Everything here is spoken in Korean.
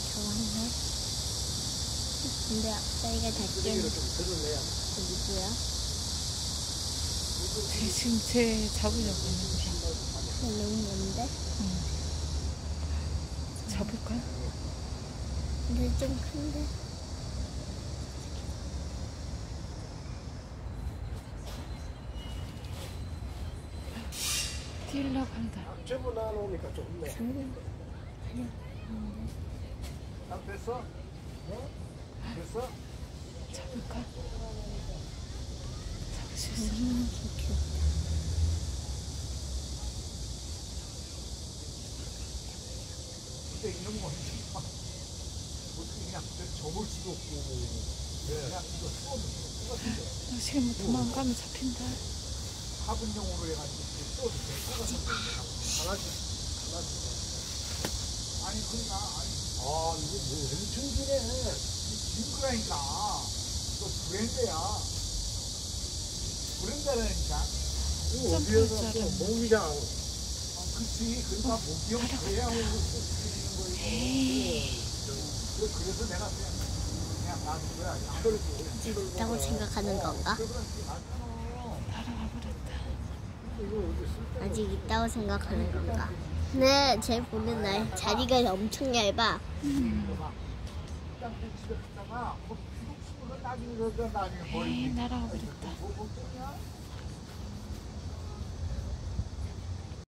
좋아하네. 근데 앞다리가 닿기는 누구야? 쟤 지금 쟤 잡으려고 했는데. 너무 먼데? 잡을까? 근데 좀 큰데? 뛰려고 한다. 전부 나놓으니까 좋네. 큰 다 됐어? 어? 됐어? 잡을까? 잡을 수 있어. 음, 귀엽다. 근데 이런 거 어떻게 그냥 접을 수도 없고 그냥 이거 쏘면 너 지금 뭐 도망가면 잡힌다. 화분용으로 해가지고 쏘도 같은데 하나씩 하나씩 아니 그러니까 아 이거 뭐 엄청 기네. 긴 거라니까. 이거 브랜드야. 브랜드라니까. 이거 어디에서. 또 모기장. 아 그치. 그러니까 모기용 그래야 하고 쓰는 거고. 그- 그래서 내가 그냥 그냥 놔둔 거야. 안 그래도 있다고 생각하는 건가? 아직 있다고 생각하는 건가? 네, 쟤 보는 날 자리가 엄청 얇아. 나중에 에이, 버리고 날아가 버렸다. 뭐 걱정이야?